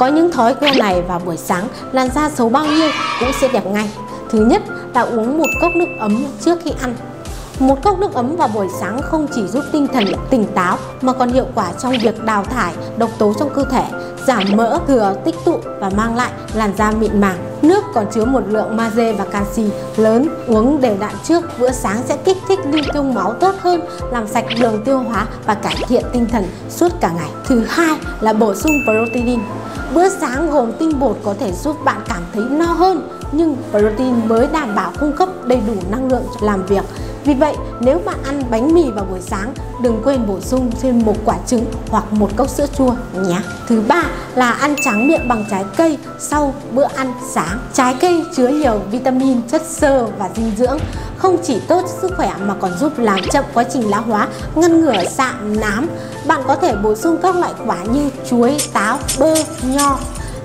Có những thói quen này vào buổi sáng, làn da xấu bao nhiêu cũng sẽ đẹp ngay. Thứ nhất là uống một cốc nước ấm trước khi ăn. Một cốc nước ấm vào buổi sáng không chỉ giúp tinh thần tỉnh táo mà còn hiệu quả trong việc đào thải độc tố trong cơ thể, giảm mỡ thừa tích tụ và mang lại làn da mịn màng. Nước còn chứa một lượng magie và canxi lớn, uống đều đặn trước bữa sáng sẽ kích thích lưu thông máu tốt hơn, làm sạch đường tiêu hóa và cải thiện tinh thần suốt cả ngày. Thứ hai là bổ sung protein. Bữa sáng gồm tinh bột có thể giúp bạn cảm thấy no hơn, nhưng protein mới đảm bảo cung cấp đầy đủ năng lượng cho làm việc. Vì vậy, nếu bạn ăn bánh mì vào buổi sáng, đừng quên bổ sung thêm một quả trứng hoặc một cốc sữa chua nhé. Thứ ba là ăn tráng miệng bằng trái cây sau bữa ăn sáng. Trái cây chứa nhiều vitamin, chất xơ và dinh dưỡng không chỉ tốt sức khỏe mà còn giúp làm chậm quá trình lão hóa, ngăn ngừa sạm nám. Bạn có thể bổ sung các loại quả như chuối, táo, bơ, nho,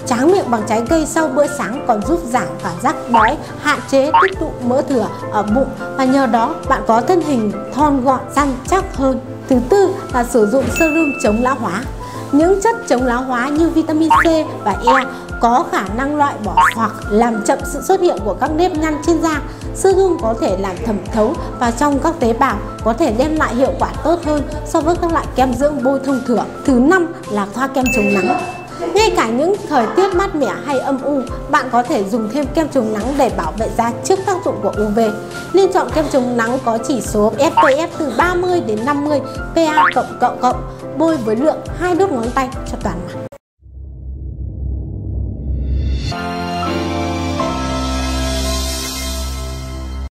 Tráng miệng bằng trái cây sau bữa sáng còn giúp giảm cảm giác đói, hạn chế tích tụ mỡ thừa ở bụng và nhờ đó bạn có thân hình thon gọn, săn chắc hơn. Thứ tư là sử dụng serum chống lão hóa. Những chất chống lão hóa như vitamin C và E có khả năng loại bỏ hoặc làm chậm sự xuất hiện của các nếp nhăn trên da. Serum có thể làm thẩm thấu vào trong các tế bào, có thể đem lại hiệu quả tốt hơn so với các loại kem dưỡng bôi thông thường. Thứ năm là thoa kem chống nắng. Ngay cả những thời tiết mát mẻ hay âm u, bạn có thể dùng thêm kem chống nắng để bảo vệ da trước tác dụng của UV. Nên chọn kem chống nắng có chỉ số SPF từ 30 đến 50 PA cộng cộng cộng, bôi với lượng hai đốt ngón tay cho toàn mặt.